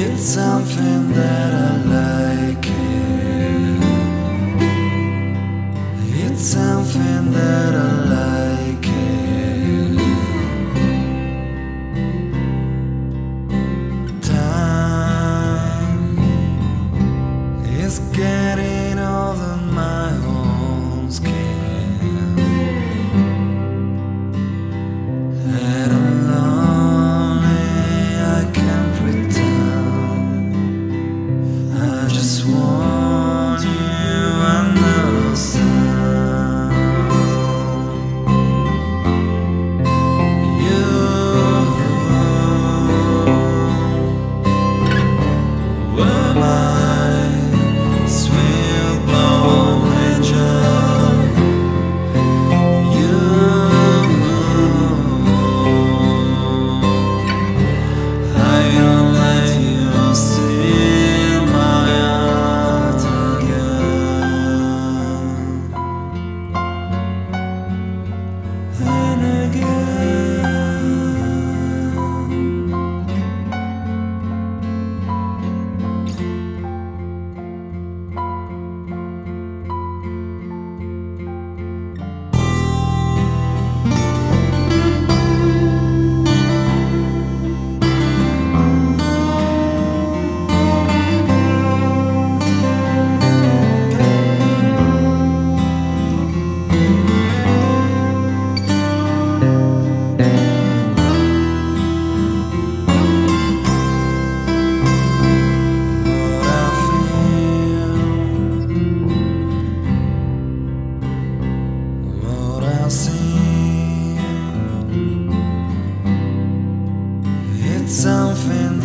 It's something that I like it. It's something that I like it. Time is getting over my own skin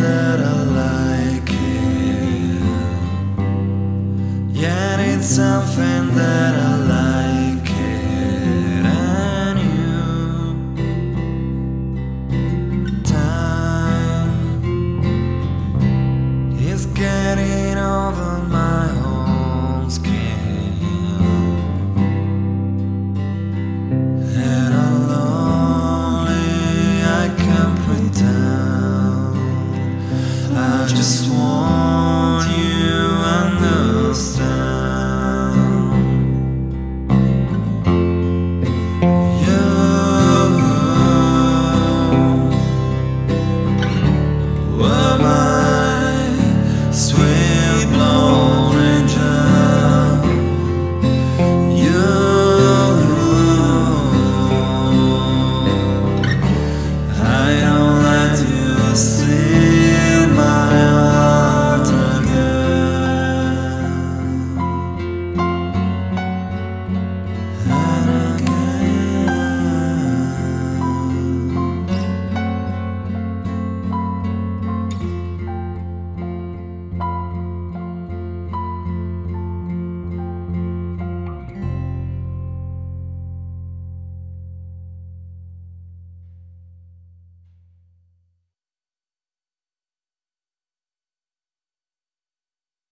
that I like it. Yet it's something that I like it. And you. Time is getting over my just want